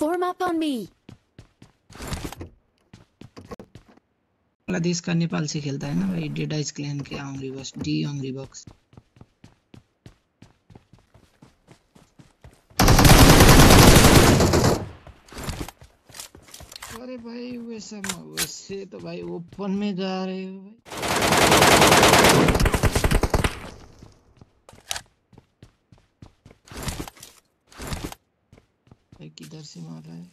Form up on me. Bangladesh का नेपाल से खेलता है ना भाई। डेडाइस क्लैन के angry box D angry box अरे भाई, वैसा वैसे तो भाई ओपन में जा रहे हो भाई। किधर से मार रहा है।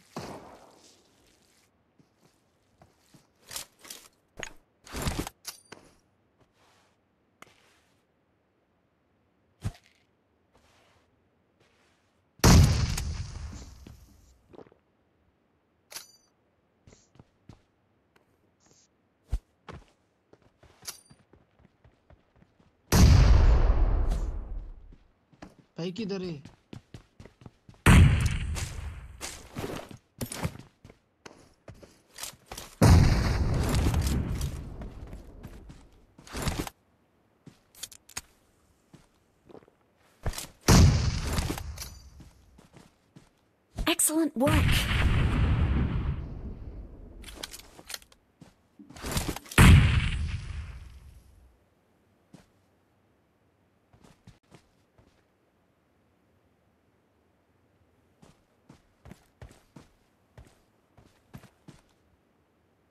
भाई किधर है? Excellent work.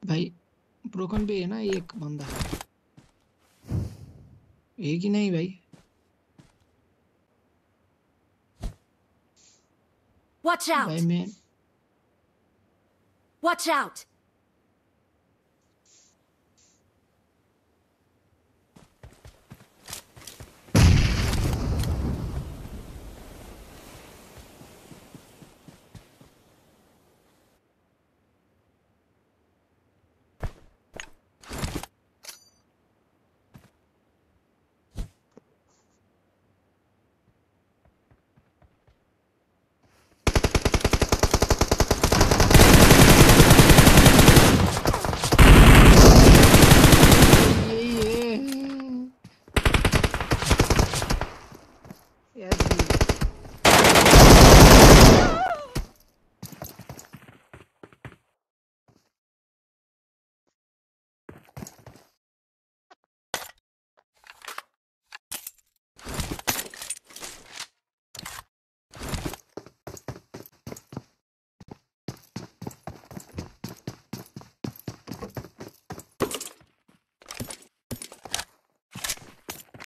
भाई ब्रोकन पे है ना एक बंदा एक ही नहीं भाई Watch out! Wait a minute. Watch out!